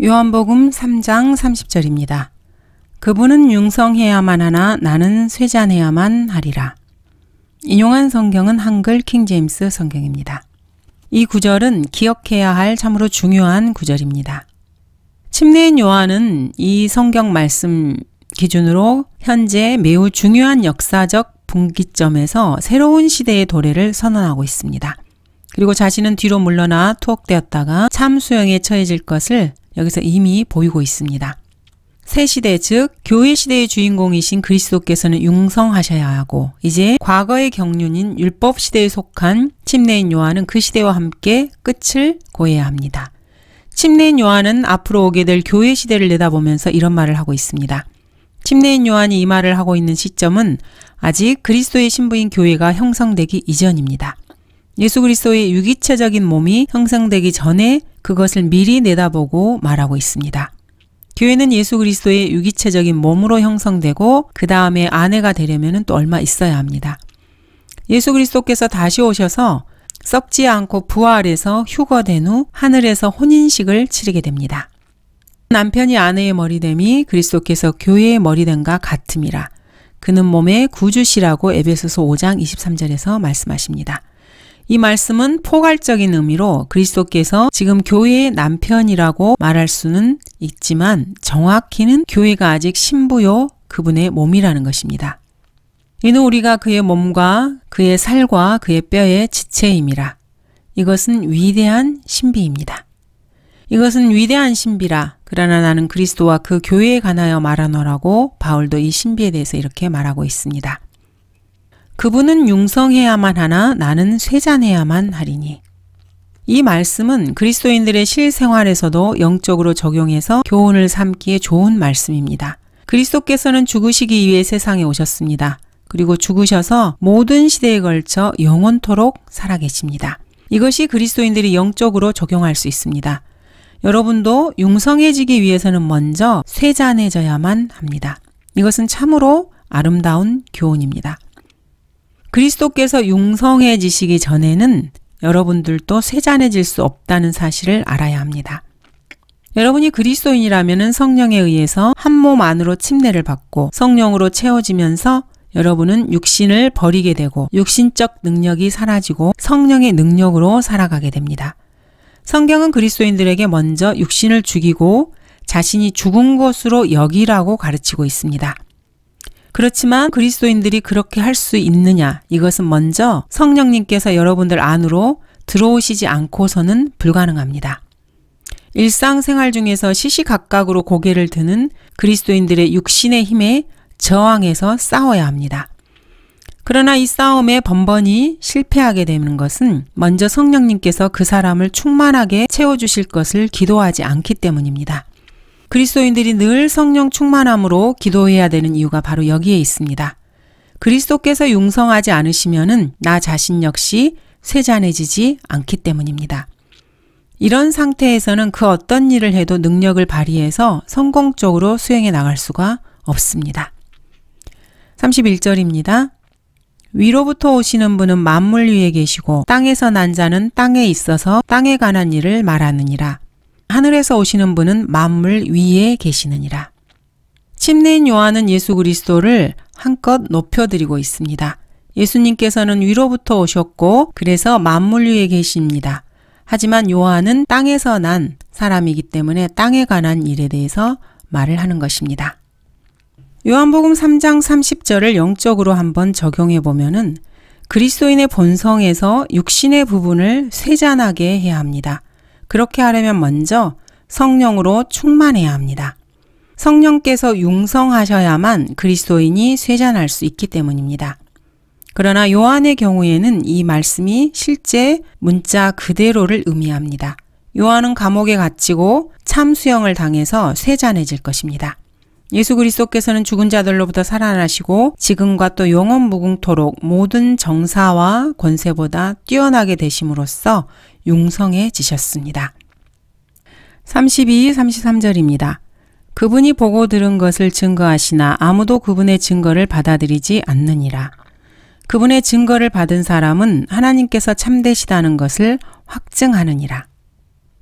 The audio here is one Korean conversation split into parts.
요한복음 3장 30절입니다. 그분은 융성해야만 하나 나는 쇠잔해야만 하리라. 인용한 성경은 한글 킹제임스 성경입니다. 이 구절은 기억해야 할 참으로 중요한 구절입니다. 침례인 요한은 이 성경 말씀 기준으로 현재 매우 중요한 역사적 분기점에서 새로운 시대의 도래를 선언하고 있습니다. 그리고 자신은 뒤로 물러나 투옥되었다가 참수형에 처해질 것을 여기서 이미 보이고 있습니다. 새 시대 즉 교회 시대의 주인공이신 그리스도께서는 융성하셔야 하고 이제 과거의 경륜인 율법 시대에 속한 침례인 요한은 그 시대와 함께 끝을 고해야 합니다. 침례인 요한은 앞으로 오게 될 교회 시대를 내다보면서 이런 말을 하고 있습니다. 침례인 요한이 이 말을 하고 있는 시점은 아직 그리스도의 신부인 교회가 형성되기 이전입니다. 예수 그리스도의 유기체적인 몸이 형성되기 전에 그것을 미리 내다보고 말하고 있습니다. 교회는 예수 그리스도의 유기체적인 몸으로 형성되고 그 다음에 아내가 되려면 또 얼마 있어야 합니다. 예수 그리스도께서 다시 오셔서 썩지 않고 부활해서 휴거된 후 하늘에서 혼인식을 치르게 됩니다. 남편이 아내의 머리됨이 그리스도께서 교회의 머리됨과 같음이라. 그는 몸의 구주시라고 에베소서 5장 23절에서 말씀하십니다. 이 말씀은 포괄적인 의미로 그리스도께서 지금 교회의 남편이라고 말할 수는 있지만 정확히는 교회가 아직 신부요 그분의 몸이라는 것입니다. 이는 우리가 그의 몸과 그의 살과 그의 뼈의 지체임이라. 이것은 위대한 신비입니다. 이것은 위대한 신비라. 그러나 나는 그리스도와 그 교회에 관하여 말하노라고 바울도 이 신비에 대해서 이렇게 말하고 있습니다. 그분은 융성해야만 하나 나는 쇠잔해야만 하리니. 이 말씀은 그리스도인들의 실생활에서도 영적으로 적용해서 교훈을 삼기에 좋은 말씀입니다. 그리스도께서는 죽으시기 위해 세상에 오셨습니다. 그리고 죽으셔서 모든 시대에 걸쳐 영원토록 살아계십니다. 이것이 그리스도인들이 영적으로 적용할 수 있습니다. 여러분도 융성해지기 위해서는 먼저 쇠잔해져야만 합니다. 이것은 참으로 아름다운 교훈입니다. 그리스도께서 융성해지시기 전에는 여러분들도 쇠잔해질 수 없다는 사실을 알아야 합니다. 여러분이 그리스도인이라면 성령에 의해서 한 몸 안으로 침례를 받고 성령으로 채워지면서 여러분은 육신을 버리게 되고 육신적 능력이 사라지고 성령의 능력으로 살아가게 됩니다. 성경은 그리스도인들에게 먼저 육신을 죽이고 자신이 죽은 것으로 여기라고 가르치고 있습니다. 그렇지만 그리스도인들이 그렇게 할 수 있느냐? 이것은 먼저 성령님께서 여러분들 안으로 들어오시지 않고서는 불가능합니다. 일상생활 중에서 시시각각으로 고개를 드는 그리스도인들의 육신의 힘에 저항해서 싸워야 합니다. 그러나 이 싸움에 번번이 실패하게 되는 것은 먼저 성령님께서 그 사람을 충만하게 채워주실 것을 기도하지 않기 때문입니다. 그리스도인들이 늘 성령 충만함으로 기도해야 되는 이유가 바로 여기에 있습니다. 그리스도께서 융성하지 않으시면은 나 자신 역시 쇠잔해지지 않기 때문입니다. 이런 상태에서는 그 어떤 일을 해도 능력을 발휘해서 성공적으로 수행해 나갈 수가 없습니다. 31절입니다. 위로부터 오시는 분은 만물 위에 계시고 땅에서 난 자는 땅에 있어서 땅에 관한 일을 말하느니라. 하늘에서 오시는 분은 만물 위에 계시느니라. 침례인 요한은 예수 그리스도를 한껏 높여드리고 있습니다. 예수님께서는 위로부터 오셨고 그래서 만물 위에 계십니다. 하지만 요한은 땅에서 난 사람이기 때문에 땅에 관한 일에 대해서 말을 하는 것입니다. 요한복음 3장 30절을 영적으로 한번 적용해 보면은 그리스도인의 본성에서 육신의 부분을 쇠잔하게 해야 합니다. 그렇게 하려면 먼저 성령으로 충만해야 합니다. 성령께서 융성하셔야만 그리스도인이 쇠잔할 수 있기 때문입니다. 그러나 요한의 경우에는 이 말씀이 실제 문자 그대로를 의미합니다. 요한은 감옥에 갇히고 참수형을 당해서 쇠잔해질 것입니다. 예수 그리스도께서는 죽은 자들로부터 살아나시고 지금과 또 영원 무궁토록 모든 정사와 권세보다 뛰어나게 되심으로써 융성해지셨습니다. 32, 33절입니다. 그분이 보고 들은 것을 증거하시나 아무도 그분의 증거를 받아들이지 않느니라. 그분의 증거를 받은 사람은 하나님께서 참되시다는 것을 확증하느니라.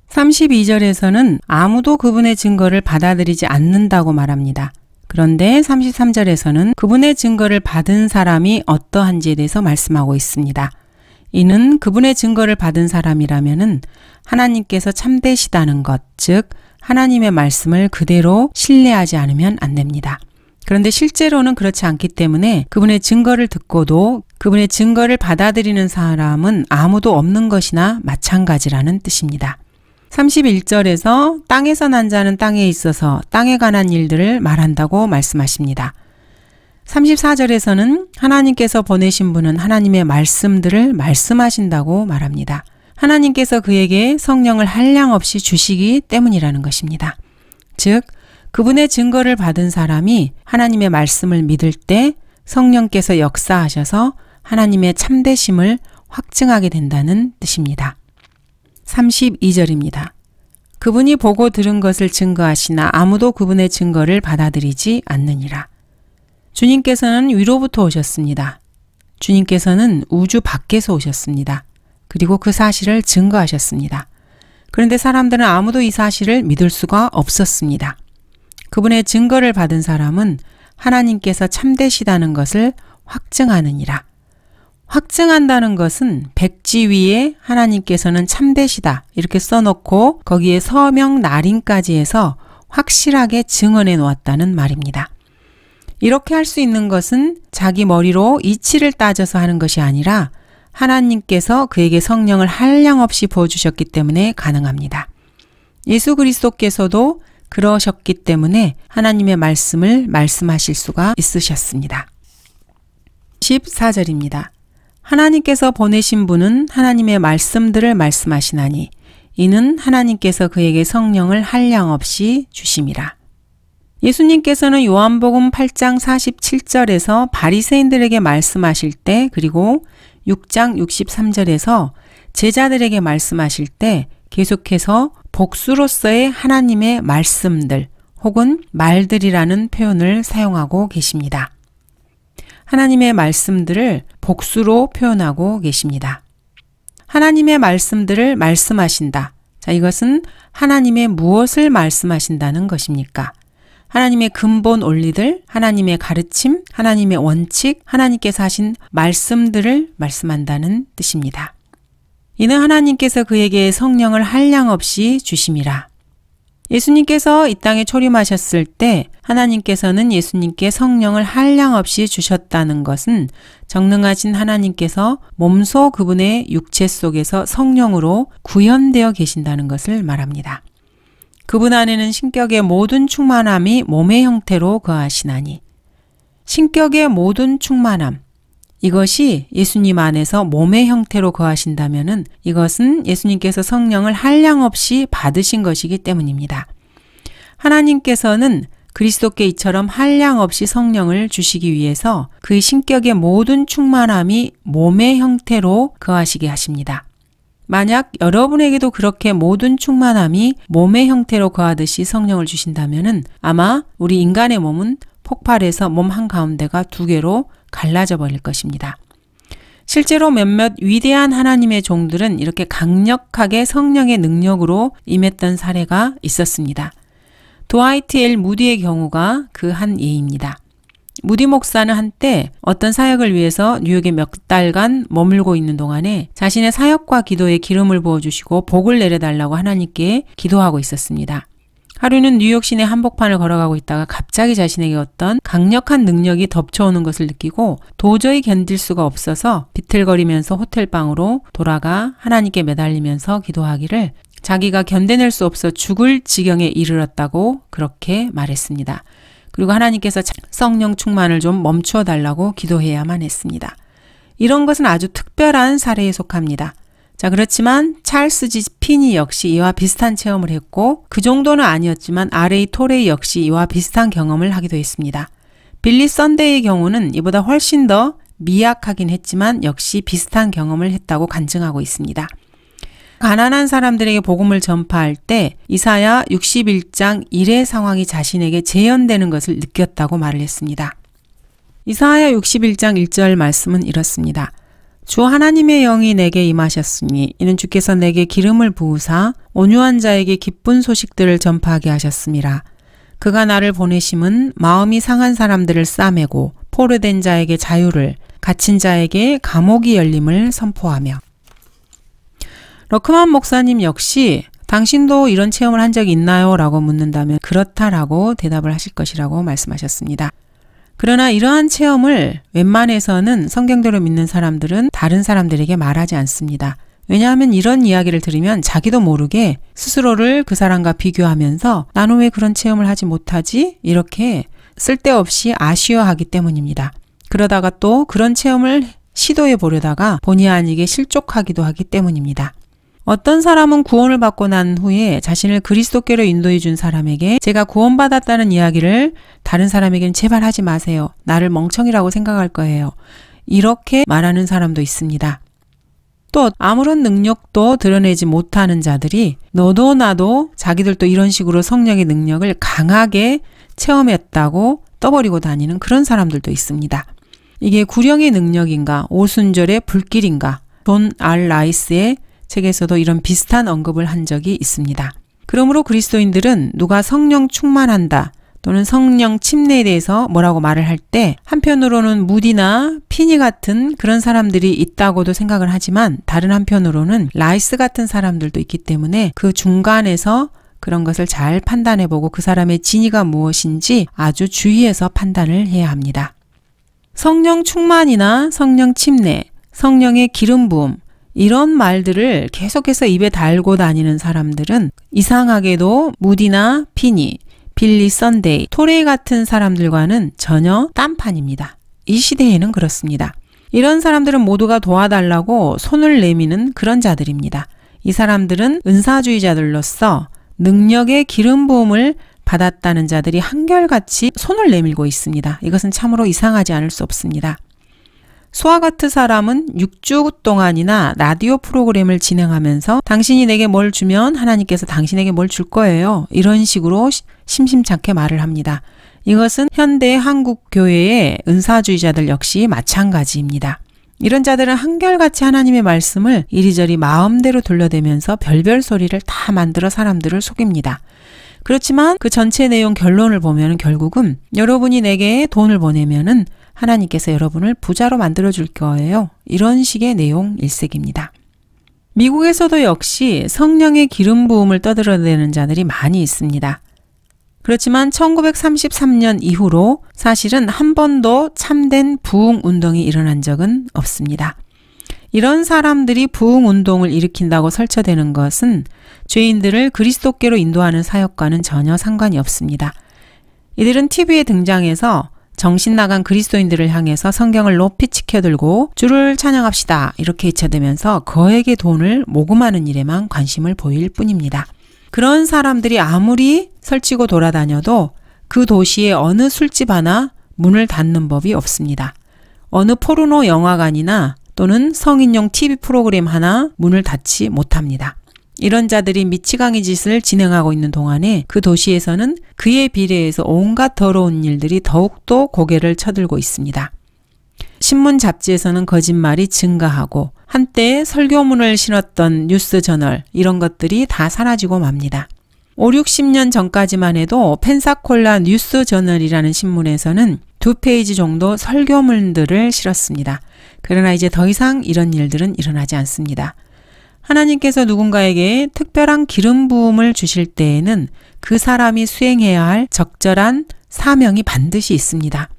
32절에서는 아무도 그분의 증거를 받아들이지 않는다고 말합니다. 그런데 33절에서는 그분의 증거를 받은 사람이 어떠한지에 대해서 말씀하고 있습니다. 이는 그분의 증거를 받은 사람이라면은 하나님께서 참되시다는 것, 즉 하나님의 말씀을 그대로 신뢰하지 않으면 안 됩니다. 그런데 실제로는 그렇지 않기 때문에 그분의 증거를 듣고도 그분의 증거를 받아들이는 사람은 아무도 없는 것이나 마찬가지라는 뜻입니다. 31절에서 땅에서 난 자는 땅에 있어서 땅에 관한 일들을 말한다고 말씀하십니다. 34절에서는 하나님께서 보내신 분은 하나님의 말씀들을 말씀하신다고 말합니다. 하나님께서 그에게 성령을 한량 없이 주시기 때문이라는 것입니다. 즉, 그분의 증거를 받은 사람이 하나님의 말씀을 믿을 때 성령께서 역사하셔서 하나님의 참되심을 확증하게 된다는 뜻입니다. 32절입니다. 그분이 보고 들은 것을 증거하시나 아무도 그분의 증거를 받아들이지 않느니라. 주님께서는 위로부터 오셨습니다. 주님께서는 우주 밖에서 오셨습니다. 그리고 그 사실을 증거하셨습니다. 그런데 사람들은 아무도 이 사실을 믿을 수가 없었습니다. 그분의 증거를 받은 사람은 하나님께서 참되시다는 것을 확증하느니라. 확증한다는 것은 백지 위에 하나님께서는 참되시다 이렇게 써놓고 거기에 서명 날인까지 해서 확실하게 증언해 놓았다는 말입니다. 이렇게 할 수 있는 것은 자기 머리로 이치를 따져서 하는 것이 아니라 하나님께서 그에게 성령을 한량 없이 부어주셨기 때문에 가능합니다. 예수 그리스도께서도 그러셨기 때문에 하나님의 말씀을 말씀하실 수가 있으셨습니다. 14절입니다. 하나님께서 보내신 분은 하나님의 말씀들을 말씀하시나니 이는 하나님께서 그에게 성령을 한량 없이 주심이라. 예수님께서는 요한복음 8장 47절에서 바리새인들에게 말씀하실 때 그리고 6장 63절에서 제자들에게 말씀하실 때 계속해서 복수로서의 하나님의 말씀들 혹은 말들이라는 표현을 사용하고 계십니다. 하나님의 말씀들을 복수로 표현하고 계십니다. 하나님의 말씀들을 말씀하신다. 자, 이것은 하나님의 무엇을 말씀하신다는 것입니까? 하나님의 근본 원리들, 하나님의 가르침, 하나님의 원칙, 하나님께서 하신 말씀들을 말씀한다는 뜻입니다. 이는 하나님께서 그에게 성령을 한량 없이 주심이라. 예수님께서 이 땅에 초림하셨을 때 하나님께서는 예수님께 성령을 한량 없이 주셨다는 것은 정능하신 하나님께서 몸소 그분의 육체 속에서 성령으로 구현되어 계신다는 것을 말합니다. 그분 안에는 신격의 모든 충만함이 몸의 형태로 거하시나니 신격의 모든 충만함 이것이 예수님 안에서 몸의 형태로 거하신다면은 이것은 예수님께서 성령을 한량 없이 받으신 것이기 때문입니다. 하나님께서는 그리스도께 이처럼 한량 없이 성령을 주시기 위해서 그 신격의 모든 충만함이 몸의 형태로 거하시게 하십니다. 만약 여러분에게도 그렇게 모든 충만함이 몸의 형태로 거하듯이 성령을 주신다면은 아마 우리 인간의 몸은 폭발해서 몸 한가운데가 두 개로 갈라져 버릴 것입니다. 실제로 몇몇 위대한 하나님의 종들은 이렇게 강력하게 성령의 능력으로 임했던 사례가 있었습니다. 도하이트 엘 무디의 경우가 그 한 예입니다. 무디 목사는 한때 어떤 사역을 위해서 뉴욕에 몇 달간 머물고 있는 동안에 자신의 사역과 기도에 기름을 부어주시고 복을 내려달라고 하나님께 기도하고 있었습니다. 하루는 뉴욕 시내 한복판을 걸어가고 있다가 갑자기 자신에게 어떤 강력한 능력이 덮쳐오는 것을 느끼고 도저히 견딜 수가 없어서 비틀거리면서 호텔방으로 돌아가 하나님께 매달리면서 기도하기를 자기가 견뎌낼 수 없어 죽을 지경에 이르렀다고 그렇게 말했습니다. 그리고 하나님께서 성령 충만을 좀 멈추어 달라고 기도해야만 했습니다. 이런 것은 아주 특별한 사례에 속합니다. 자, 그렇지만 찰스 지 피니 역시 이와 비슷한 체험을 했고 그 정도는 아니었지만 아레이 토레이 역시 이와 비슷한 경험을 하기도 했습니다. 빌리 썬데이의 경우는 이보다 훨씬 더 미약하긴 했지만 역시 비슷한 경험을 했다고 간증하고 있습니다. 가난한 사람들에게 복음을 전파할 때 이사야 61장 1의 상황이 자신에게 재현되는 것을 느꼈다고 말을 했습니다. 이사야 61장 1절 말씀은 이렇습니다. 주 하나님의 영이 내게 임하셨으니 이는 주께서 내게 기름을 부으사 온유한 자에게 기쁜 소식들을 전파하게 하셨습니다. 그가 나를 보내심은 마음이 상한 사람들을 싸매고 포르된 자에게 자유를 갇힌 자에게 감옥이 열림을 선포하며 러크만 목사님 역시 당신도 이런 체험을 한 적이 있나요? 라고 묻는다면 그렇다라고 대답을 하실 것이라고 말씀하셨습니다. 그러나 이러한 체험을 웬만해서는 성경대로 믿는 사람들은 다른 사람들에게 말하지 않습니다. 왜냐하면 이런 이야기를 들으면 자기도 모르게 스스로를 그 사람과 비교하면서 나는 왜 그런 체험을 하지 못하지? 이렇게 쓸데없이 아쉬워하기 때문입니다. 그러다가 또 그런 체험을 시도해 보려다가 본의 아니게 실족하기도 하기 때문입니다. 어떤 사람은 구원을 받고 난 후에 자신을 그리스도께로 인도해 준 사람에게 제가 구원받았다는 이야기를 다른 사람에게는 제발 하지 마세요. 나를 멍청이라고 생각할 거예요. 이렇게 말하는 사람도 있습니다. 또 아무런 능력도 드러내지 못하는 자들이 너도 나도 자기들도 이런 식으로 성령의 능력을 강하게 체험했다고 떠버리고 다니는 그런 사람들도 있습니다. 이게 구령의 능력인가 오순절의 불길인가 존 알 라이스의 책에서도 이런 비슷한 언급을 한 적이 있습니다. 그러므로 그리스도인들은 누가 성령 충만한다 또는 성령 침례에 대해서 뭐라고 말을 할 때 한편으로는 무디나 피니 같은 그런 사람들이 있다고도 생각을 하지만 다른 한편으로는 라이스 같은 사람들도 있기 때문에 그 중간에서 그런 것을 잘 판단해보고 그 사람의 진위가 무엇인지 아주 주의해서 판단을 해야 합니다. 성령 충만이나 성령 침례, 성령의 기름 부음, 이런 말들을 계속해서 입에 달고 다니는 사람들은 이상하게도 무디나 피니, 빌리 썬데이, 토레이 같은 사람들과는 전혀 딴판입니다. 이 시대에는 그렇습니다. 이런 사람들은 모두가 도와달라고 손을 내미는 그런 자들입니다. 이 사람들은 은사주의자들로서 능력의 기름 부음을 받았다는 자들이 한결같이 손을 내밀고 있습니다. 이것은 참으로 이상하지 않을 수 없습니다. 소아가트 사람은 6주 동안이나 라디오 프로그램을 진행하면서 당신이 내게 뭘 주면 하나님께서 당신에게 뭘 줄 거예요. 이런 식으로 심심찮게 말을 합니다. 이것은 현대 한국 교회의 은사주의자들 역시 마찬가지입니다. 이런 자들은 한결같이 하나님의 말씀을 이리저리 마음대로 돌려대면서 별별 소리를 다 만들어 사람들을 속입니다. 그렇지만 그 전체 내용 결론을 보면 결국은 여러분이 내게 돈을 보내면은 하나님께서 여러분을 부자로 만들어 줄 거예요. 이런 식의 내용 일색입니다. 미국에서도 역시 성령의 기름 부음을 떠들어대는 자들이 많이 있습니다. 그렇지만 1933년 이후로 사실은 한 번도 참된 부흥 운동이 일어난 적은 없습니다. 이런 사람들이 부흥 운동을 일으킨다고 설쳐되는 것은 죄인들을 그리스도께로 인도하는 사역과는 전혀 상관이 없습니다. 이들은 TV에 등장해서 정신 나간 그리스도인들을 향해서 성경을 높이 치켜들고 주를 찬양합시다 이렇게 외쳐대면서 거액의 돈을 모금하는 일에만 관심을 보일 뿐입니다. 그런 사람들이 아무리 설치고 돌아다녀도 그 도시의 어느 술집 하나 문을 닫는 법이 없습니다. 어느 포르노 영화관이나 또는 성인용 TV 프로그램 하나 문을 닫지 못합니다. 이런 자들이 미치광이 짓을 진행하고 있는 동안에 그 도시에서는 그에 비례해서 온갖 더러운 일들이 더욱더 고개를 쳐들고 있습니다. 신문 잡지에서는 거짓말이 증가하고 한때 설교문을 실었던 뉴스 저널 이런 것들이 다 사라지고 맙니다. 5, 60년 전까지만 해도 펜사콜라 뉴스 저널이라는 신문에서는 두 페이지 정도 설교문들을 실었습니다. 그러나 이제 더 이상 이런 일들은 일어나지 않습니다. 하나님께서 누군가에게 특별한 기름 부음을 주실 때에는 그 사람이 수행해야 할 적절한 사명이 반드시 있습니다.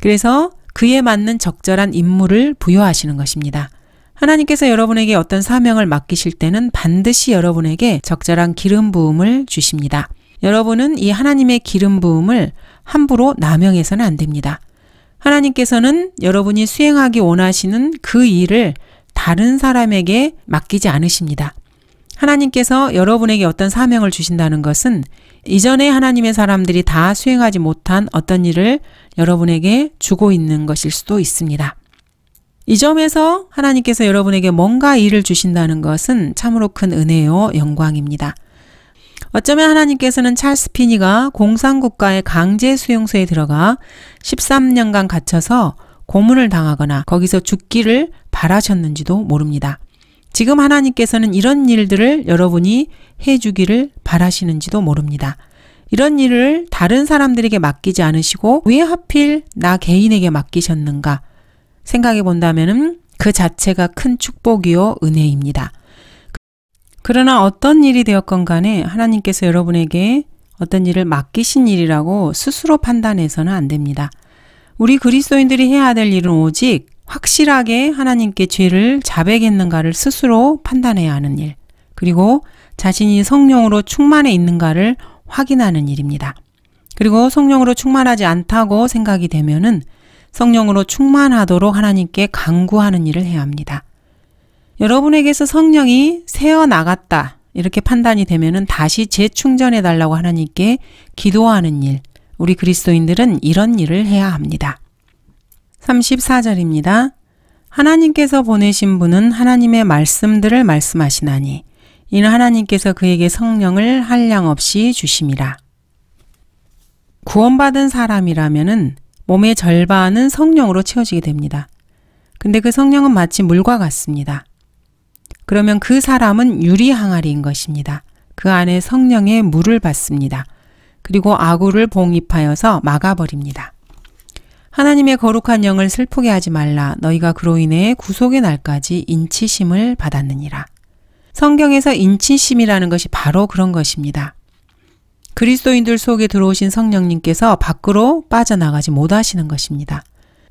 그래서 그에 맞는 적절한 임무를 부여하시는 것입니다. 하나님께서 여러분에게 어떤 사명을 맡기실 때는 반드시 여러분에게 적절한 기름 부음을 주십니다. 여러분은 이 하나님의 기름 부음을 함부로 남용해서는 안 됩니다. 하나님께서는 여러분이 수행하기 원하시는 그 일을 다른 사람에게 맡기지 않으십니다. 하나님께서 여러분에게 어떤 사명을 주신다는 것은 이전에 하나님의 사람들이 다 수행하지 못한 어떤 일을 여러분에게 주고 있는 것일 수도 있습니다. 이 점에서 하나님께서 여러분에게 뭔가 일을 주신다는 것은 참으로 큰 은혜요, 영광입니다. 어쩌면 하나님께서는 찰스 피니가 공산국가의 강제 수용소에 들어가 13년간 갇혀서 고문을 당하거나 거기서 죽기를 바라셨는지도 모릅니다. 지금 하나님께서는 이런 일들을 여러분이 해주기를 바라시는지도 모릅니다. 이런 일을 다른 사람들에게 맡기지 않으시고 왜 하필 나 개인에게 맡기셨는가 생각해 본다면 그 자체가 큰 축복이요 은혜입니다. 그러나 어떤 일이 되었건 간에 하나님께서 여러분에게 어떤 일을 맡기신 일이라고 스스로 판단해서는 안 됩니다. 우리 그리스도인들이 해야 될 일은 오직 확실하게 하나님께 죄를 자백했는가를 스스로 판단해야 하는 일, 그리고 자신이 성령으로 충만해 있는가를 확인하는 일입니다. 그리고 성령으로 충만하지 않다고 생각이 되면은 성령으로 충만하도록 하나님께 강구하는 일을 해야 합니다. 여러분에게서 성령이 새어 나갔다. 이렇게 판단이 되면은 다시 재충전해 달라고 하나님께 기도하는 일. 우리 그리스도인들은 이런 일을 해야 합니다. 34절입니다. 하나님께서 보내신 분은 하나님의 말씀들을 말씀하시나니 이는 하나님께서 그에게 성령을 한량 없이 주심이라. 구원받은 사람이라면은 몸의 절반은 성령으로 채워지게 됩니다. 근데 그 성령은 마치 물과 같습니다. 그러면 그 사람은 유리 항아리인 것입니다. 그 안에 성령의 물을 받습니다. 그리고 아구를 봉입하여서 막아버립니다. 하나님의 거룩한 영을 슬프게 하지 말라. 너희가 그로 인해 구속의 날까지 인치심을 받았느니라. 성경에서 인치심이라는 것이 바로 그런 것입니다. 그리스도인들 속에 들어오신 성령님께서 밖으로 빠져나가지 못하시는 것입니다.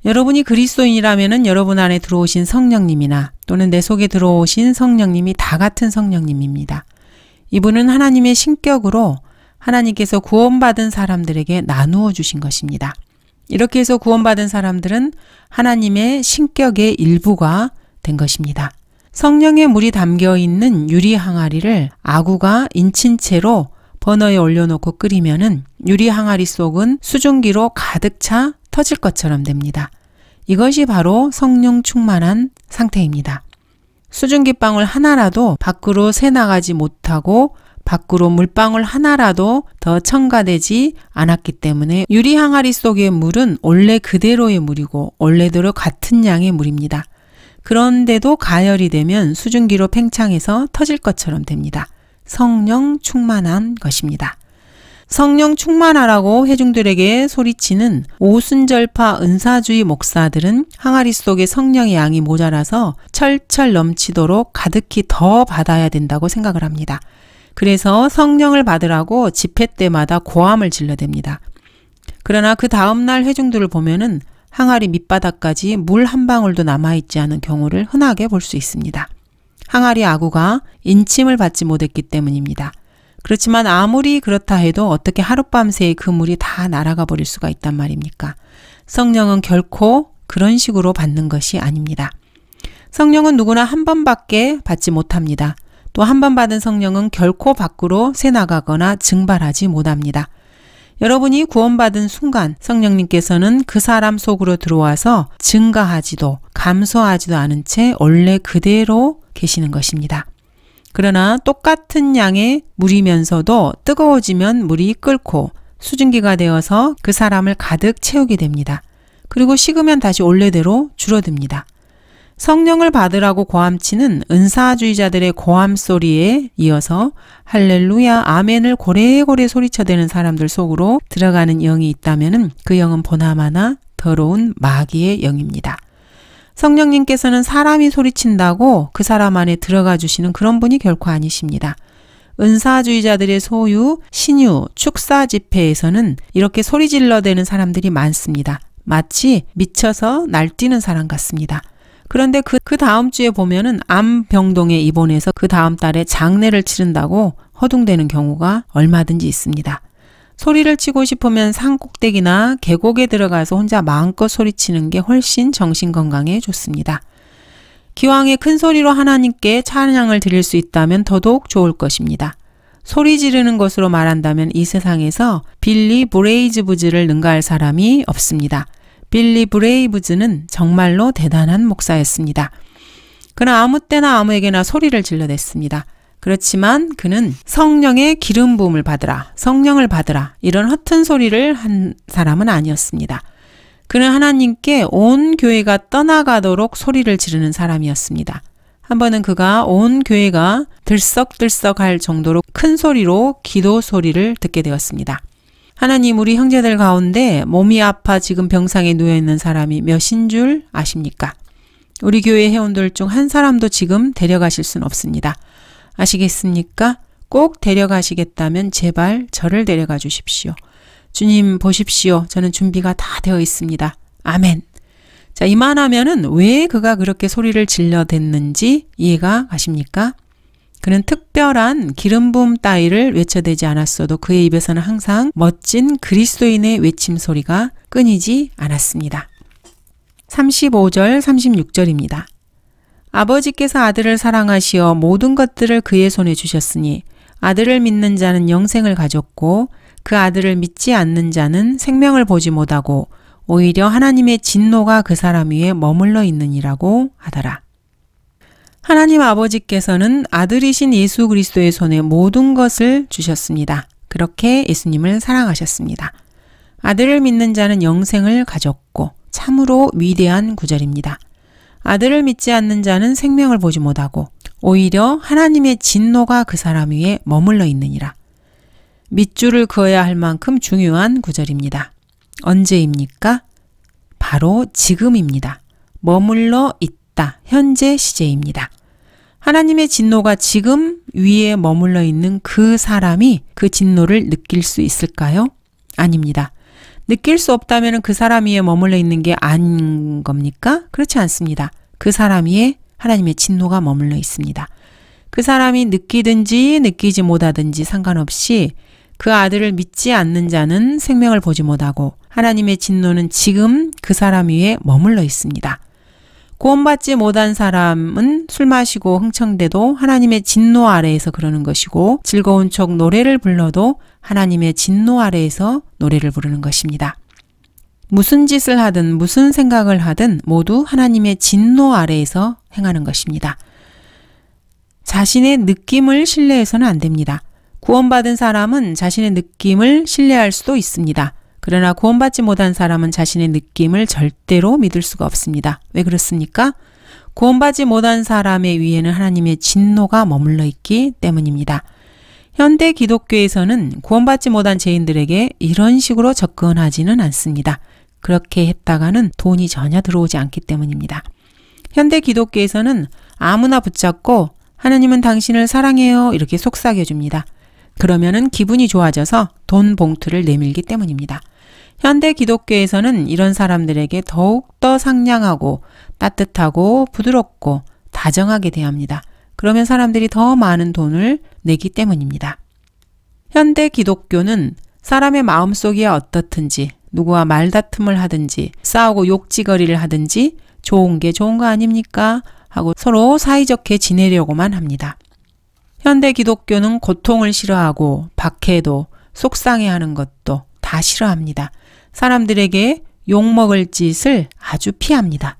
여러분이 그리스도인이라면 여러분 안에 들어오신 성령님이나 또는 내 속에 들어오신 성령님이 다 같은 성령님입니다. 이분은 하나님의 신격으로 하나님께서 구원받은 사람들에게 나누어 주신 것입니다. 이렇게 해서 구원받은 사람들은 하나님의 신격의 일부가 된 것입니다. 성령의 물이 담겨 있는 유리 항아리를 아구가 인친 채로 버너에 올려놓고 끓이면은 유리 항아리 속은 수증기로 가득 차 터질 것처럼 됩니다. 이것이 바로 성령 충만한 상태입니다. 수증기 방울 하나라도 밖으로 새 나가지 못하고 밖으로 물방울 하나라도 더 첨가되지 않았기 때문에 유리 항아리 속의 물은 원래 그대로의 물이고 원래대로 같은 양의 물입니다. 그런데도 가열이 되면 수증기로 팽창해서 터질 것처럼 됩니다. 성령 충만한 것입니다. 성령 충만하라고 회중들에게 소리치는 오순절파 은사주의 목사들은 항아리 속에 성령의 양이 모자라서 철철 넘치도록 가득히 더 받아야 된다고 생각을 합니다. 그래서 성령을 받으라고 집회 때마다 고함을 질러댑니다. 그러나 그 다음날 회중들을 보면은 항아리 밑바닥까지 물 한 방울도 남아있지 않은 경우를 흔하게 볼 수 있습니다. 항아리 아구가 인침을 받지 못했기 때문입니다. 그렇지만 아무리 그렇다 해도 어떻게 하룻밤새에 그 물이 다 날아가 버릴 수가 있단 말입니까? 성령은 결코 그런 식으로 받는 것이 아닙니다. 성령은 누구나 한 번밖에 받지 못합니다. 또 한 번 받은 성령은 결코 밖으로 새 나가거나 증발하지 못합니다. 여러분이 구원받은 순간 성령님께서는 그 사람 속으로 들어와서 증가하지도 감소하지도 않은 채 원래 그대로 계시는 것입니다. 그러나 똑같은 양의 물이면서도 뜨거워지면 물이 끓고 수증기가 되어서 그 사람을 가득 채우게 됩니다. 그리고 식으면 다시 원래대로 줄어듭니다. 성령을 받으라고 고함치는 은사주의자들의 고함 소리에 이어서 할렐루야 아멘을 고래고래 소리쳐대는 사람들 속으로 들어가는 영이 있다면 그 영은 보나마나 더러운 마귀의 영입니다. 성령님께서는 사람이 소리친다고 그 사람 안에 들어가 주시는 그런 분이 결코 아니십니다. 은사주의자들의 소유, 신유, 축사 집회에서는 이렇게 소리 질러대는 사람들이 많습니다. 마치 미쳐서 날뛰는 사람 같습니다. 그런데 그, 그 다음 주에 보면은 암병동에 입원해서 그 다음 달에 장례를 치른다고 허둥대는 경우가 얼마든지 있습니다. 소리를 치고 싶으면 산 꼭대기나 계곡에 들어가서 혼자 마음껏 소리치는 게 훨씬 정신 건강에 좋습니다. 기왕에 큰 소리로 하나님께 찬양을 드릴 수 있다면 더더욱 좋을 것입니다. 소리 지르는 것으로 말한다면 이 세상에서 빌리 브레이즈부즈를 능가할 사람이 없습니다. 빌리 브레이브즈는 정말로 대단한 목사였습니다. 그는 아무 때나 아무에게나 소리를 질러댔습니다. 그렇지만 그는 성령의 기름 부음을 받으라, 성령을 받으라 이런 허튼 소리를 한 사람은 아니었습니다. 그는 하나님께 온 교회가 떠나가도록 소리를 지르는 사람이었습니다. 한 번은 그가 온 교회가 들썩들썩할 정도로 큰 소리로 기도 소리를 듣게 되었습니다. 하나님 우리 형제들 가운데 몸이 아파 지금 병상에 누워 있는 사람이 몇인 줄 아십니까? 우리 교회 회원들 중 한 사람도 지금 데려가실 수는 없습니다. 아시겠습니까? 꼭 데려가시겠다면 제발 저를 데려가 주십시오. 주님 보십시오. 저는 준비가 다 되어 있습니다. 아멘. 자, 이만하면은 왜 그가 그렇게 소리를 질러 댔는지 이해가 가십니까? 그는 특별한 기름 부음 따위를 외쳐대지 않았어도 그의 입에서는 항상 멋진 그리스도인의 외침 소리가 끊이지 않았습니다. 35절, 36절입니다. 아버지께서 아들을 사랑하시어 모든 것들을 그의 손에 주셨으니 아들을 믿는 자는 영생을 가졌고 그 아들을 믿지 않는 자는 생명을 보지 못하고 오히려 하나님의 진노가 그 사람 위에 머물러 있느니라고 하더라. 하나님 아버지께서는 아들이신 예수 그리스도의 손에 모든 것을 주셨습니다. 그렇게 예수님을 사랑하셨습니다. 아들을 믿는 자는 영생을 가졌고 참으로 위대한 구절입니다. 아들을 믿지 않는 자는 생명을 보지 못하고 오히려 하나님의 진노가 그 사람 위에 머물러 있느니라. 밑줄을 그어야 할 만큼 중요한 구절입니다. 언제입니까? 바로 지금입니다. 머물러 있다. 현재 시제입니다. 하나님의 진노가 지금 위에 머물러 있는 그 사람이 그 진노를 느낄 수 있을까요? 아닙니다. 느낄 수 없다면 그 사람 위에 머물러 있는 게 아닌 겁니까? 그렇지 않습니다. 그 사람 위에 하나님의 진노가 머물러 있습니다. 그 사람이 느끼든지 느끼지 못하든지 상관없이 그 아들을 믿지 않는 자는 생명을 보지 못하고 하나님의 진노는 지금 그 사람 위에 머물러 있습니다. 구원받지 못한 사람은 술 마시고 흥청대도 하나님의 진노 아래에서 그러는 것이고 즐거운 척 노래를 불러도 하나님의 진노 아래에서 노래를 부르는 것입니다. 무슨 짓을 하든 무슨 생각을 하든 모두 하나님의 진노 아래에서 행하는 것입니다. 자신의 느낌을 신뢰해서는 안 됩니다. 구원받은 사람은 자신의 느낌을 신뢰할 수도 있습니다. 그러나 구원받지 못한 사람은 자신의 느낌을 절대로 믿을 수가 없습니다. 왜 그렇습니까? 구원받지 못한 사람의 위에는 하나님의 진노가 머물러 있기 때문입니다. 현대 기독교에서는 구원받지 못한 죄인들에게 이런 식으로 접근하지는 않습니다. 그렇게 했다가는 돈이 전혀 들어오지 않기 때문입니다. 현대 기독교에서는 아무나 붙잡고 하나님은 당신을 사랑해요 이렇게 속삭여 줍니다. 그러면은 기분이 좋아져서 돈 봉투를 내밀기 때문입니다. 현대 기독교에서는 이런 사람들에게 더욱더 상냥하고 따뜻하고 부드럽고 다정하게 대합니다. 그러면 사람들이 더 많은 돈을 내기 때문입니다. 현대 기독교는 사람의 마음속이 어떻든지 누구와 말다툼을 하든지 싸우고 욕지거리를 하든지 좋은 게 좋은 거 아닙니까? 하고 서로 사이좋게 지내려고만 합니다. 현대 기독교는 고통을 싫어하고 박해도 속상해하는 것도 다 싫어합니다. 사람들에게 욕먹을 짓을 아주 피합니다.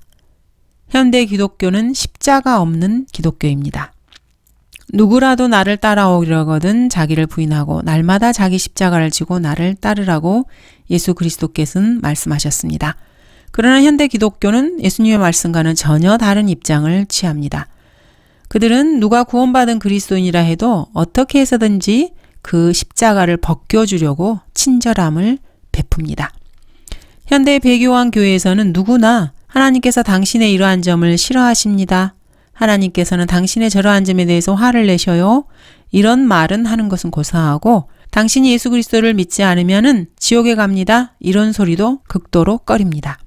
현대 기독교는 십자가 없는 기독교입니다. 누구라도 나를 따라오려거든 자기를 부인하고 날마다 자기 십자가를 지고 나를 따르라고 예수 그리스도께서는 말씀하셨습니다. 그러나 현대 기독교는 예수님의 말씀과는 전혀 다른 입장을 취합니다. 그들은 누가 구원받은 그리스도인이라 해도 어떻게 해서든지 그 십자가를 벗겨주려고 친절함을 베풉니다. 현대 배교왕 교회에서는 누구나 하나님께서 당신의 이러한 점을 싫어하십니다. 하나님께서는 당신의 저러한 점에 대해서 화를 내셔요. 이런 말은 하는 것은 고사하고 당신이 예수 그리스도를 믿지 않으면은 지옥에 갑니다. 이런 소리도 극도로 꺼립니다.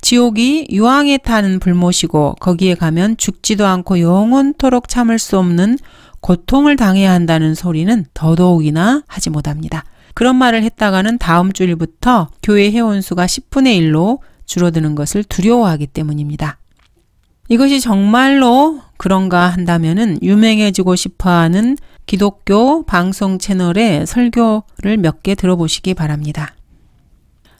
지옥이 유황에 타는 불못이고 거기에 가면 죽지도 않고 영원토록 참을 수 없는 고통을 당해야 한다는 소리는 더더욱이나 하지 못합니다. 그런 말을 했다가는 다음 주일부터 교회 회원수가 10분의 1로 줄어드는 것을 두려워하기 때문입니다. 이것이 정말로 그런가 한다면은 유명해지고 싶어 하는 기독교 방송 채널의 설교를 몇 개 들어보시기 바랍니다.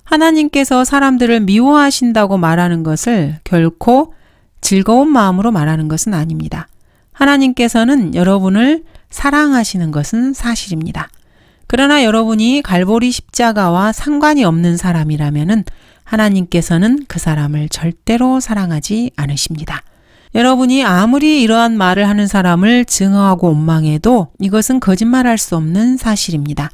하나님께서 사람들을 미워하신다고 말하는 것을 결코 즐거운 마음으로 말하는 것은 아닙니다. 하나님께서는 여러분을 사랑하시는 것은 사실입니다. 그러나 여러분이 갈보리 십자가와 상관이 없는 사람이라면 하나님께서는 그 사람을 절대로 사랑하지 않으십니다. 여러분이 아무리 이러한 말을 하는 사람을 증오하고 원망해도 이것은 거짓말할 수 없는 사실입니다.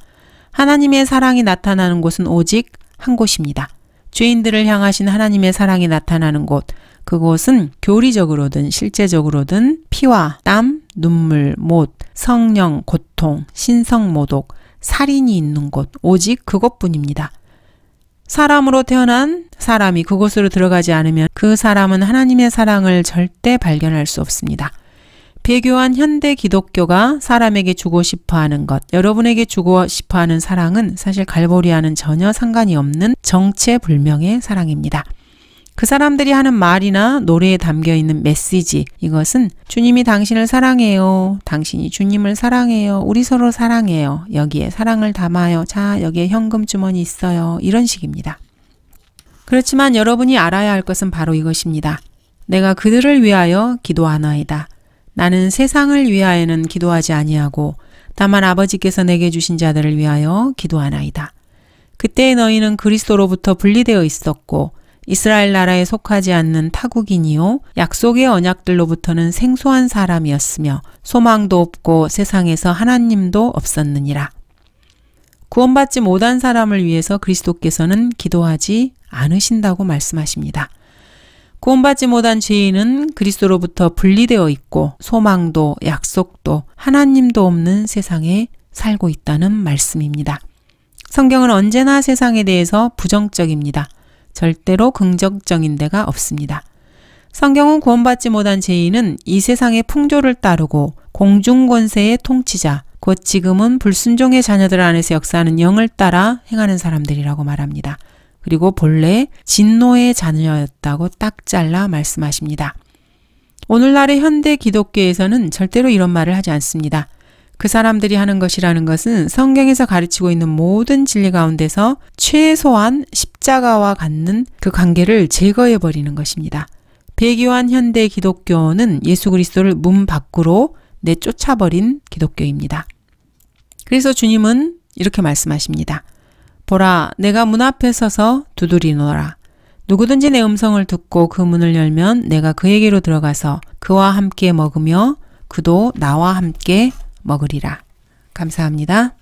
하나님의 사랑이 나타나는 곳은 오직 한 곳입니다. 죄인들을 향하신 하나님의 사랑이 나타나는 곳, 그곳은 교리적으로든 실제적으로든 피와 땀, 눈물, 못, 성령, 고통, 신성 모독, 살인이 있는 곳, 오직 그것뿐입니다. 사람으로 태어난 사람이 그곳으로 들어가지 않으면 그 사람은 하나님의 사랑을 절대 발견할 수 없습니다. 배교한 현대 기독교가 사람에게 주고 싶어 하는 것, 여러분에게 주고 싶어 하는 사랑은 사실 갈보리와는 전혀 상관이 없는 정체불명의 사랑입니다. 그 사람들이 하는 말이나 노래에 담겨 있는 메시지, 이것은 주님이 당신을 사랑해요. 당신이 주님을 사랑해요. 우리 서로 사랑해요. 여기에 사랑을 담아요. 자, 여기에 현금 주머니 있어요. 이런 식입니다. 그렇지만 여러분이 알아야 할 것은 바로 이것입니다. 내가 그들을 위하여 기도하나이다. 나는 세상을 위하여는 기도하지 아니하고 다만 아버지께서 내게 주신 자들을 위하여 기도하나이다. 그때 너희는 그리스도로부터 분리되어 있었고 이스라엘 나라에 속하지 않는 타국인이요 약속의 언약들로부터는 생소한 사람이었으며 소망도 없고 세상에서 하나님도 없었느니라. 구원받지 못한 사람을 위해서 그리스도께서는 기도하지 않으신다고 말씀하십니다. 구원받지 못한 죄인은 그리스도로부터 분리되어 있고 소망도 약속도 하나님도 없는 세상에 살고 있다는 말씀입니다. 성경은 언제나 세상에 대해서 부정적입니다. 절대로 긍정적인 데가 없습니다. 성경은 구원받지 못한 죄인은 이 세상의 풍조를 따르고 공중권세의 통치자, 곧 지금은 불순종의 자녀들 안에서 역사하는 영을 따라 행하는 사람들이라고 말합니다. 그리고 본래 진노의 자녀였다고 딱 잘라 말씀하십니다. 오늘날의 현대 기독교에서는 절대로 이런 말을 하지 않습니다. 그 사람들이 하는 것이라는 것은 성경에서 가르치고 있는 모든 진리 가운데서 최소한 십자가와 갖는 그 관계를 제거해 버리는 것입니다. 배교한 현대 기독교는 예수 그리스도를 문 밖으로 내쫓아버린 기독교입니다. 그래서 주님은 이렇게 말씀하십니다. 보라, 내가 문 앞에 서서 두드리노라. 누구든지 내 음성을 듣고 그 문을 열면 내가 그에게로 들어가서 그와 함께 먹으며 그도 나와 함께 먹으리라. 감사합니다.